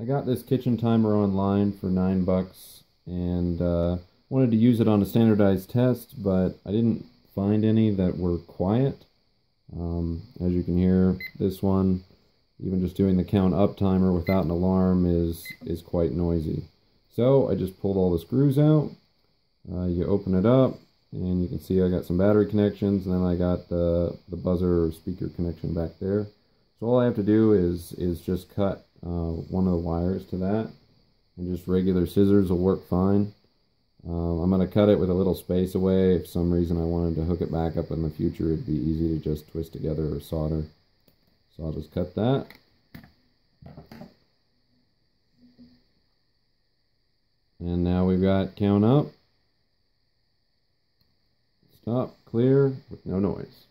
I got this kitchen timer online for nine bucks and uh, wanted to use it on a standardized test, but I didn't find any that were quiet. Um, as you can hear, this one, even just doing the count up timer without an alarm is, is quite noisy. So I just pulled all the screws out. Uh, you open it up and you can see I got some battery connections and then I got the, the buzzer or speaker connection back there. So all I have to do is, is just cut uh, one of the wires to that and just regular scissors will work fine. Uh, I'm going to cut it with a little space away. If some reason I wanted to hook it back up in the future, it'd be easy to just twist together or solder. So I'll just cut that. And now we've got count up, stop, clear, with no noise.